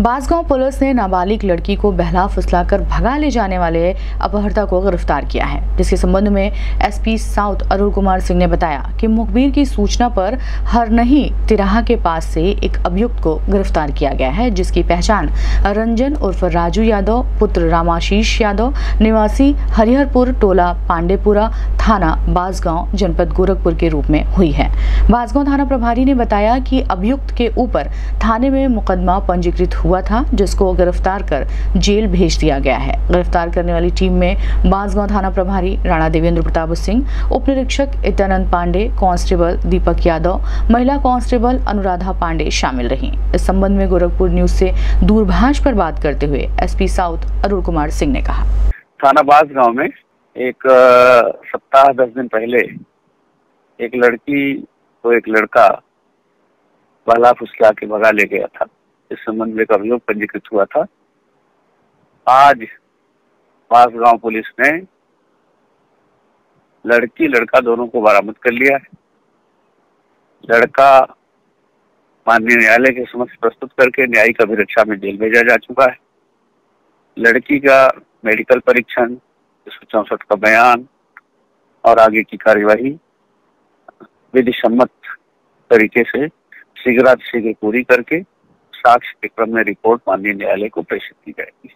Basgaon police ने नाबालिग लड़की को बहला फुसलाकर भगा ले जाने वाले अपहर्ता को गिरफ़्तार किया है, जिसके संबंध में एसपी साउथ अरुण कुमार सिंह ने बताया कि मुखबिर की सूचना पर हरनही तिराहा के पास से एक अभियुक्त को गिरफ़्तार किया गया है, जिसकी पहचान रंजन उर्फ़ राजू यादव, पुत्र रामाशीष यादव, निवासी हरिहरपुर टोला पांडेपुरा थाना बासगांव जनपद गोरखपुर के रूप में हुई है। बासगांव थाना प्रभारी ने बताया कि अभियुक्त के ऊपर थाने में मुकदमा पंजीकृत हुआ था, जिसको गिरफ़्तार कर जेल भेज दिया गया है। गिरफ़्तार करने वाली टीम में बांसगांव थाना प्रभारी राणा देवेंद्र प्रताप सिंह उप निरीक्षक इत्यानंद पांडे, कांस्टेबल दीपक यादव, महिला कांस्टेबल अनुराधा पांडे शामिल रही। इस संबंध में गोरखपुर न्यूज़ से दूरभाष पर बात करते हुए एसपी साउथ अरुण कुमार सिंह ने कहा। थाना बास गाँव में एक सप्ताह दस दिन पहले एक लड़की को एक लड़का बाला फुसला के भगा ले गया था। इस संबंध में एक अभियोग पंजीकृत हुआ था। आज बांसगांव पुलिस ने लड़की लड़का दोनों को बरामद कर लिया है। लड़का माननीय न्यायालय के समक्ष प्रस्तुत करके न्यायिक अभिरक्षा में जेल भेजा जा चुका है। लड़की का मेडिकल परीक्षण एक सौ चौसठ का बयान और आगे की कार्यवाही विधि सम्मत तरीके से शीघ्रातिशीघ्र पूरी करके साक्ष्य के क्रम में रिपोर्ट माननीय न्यायालय को प्रेषित की जाएगी।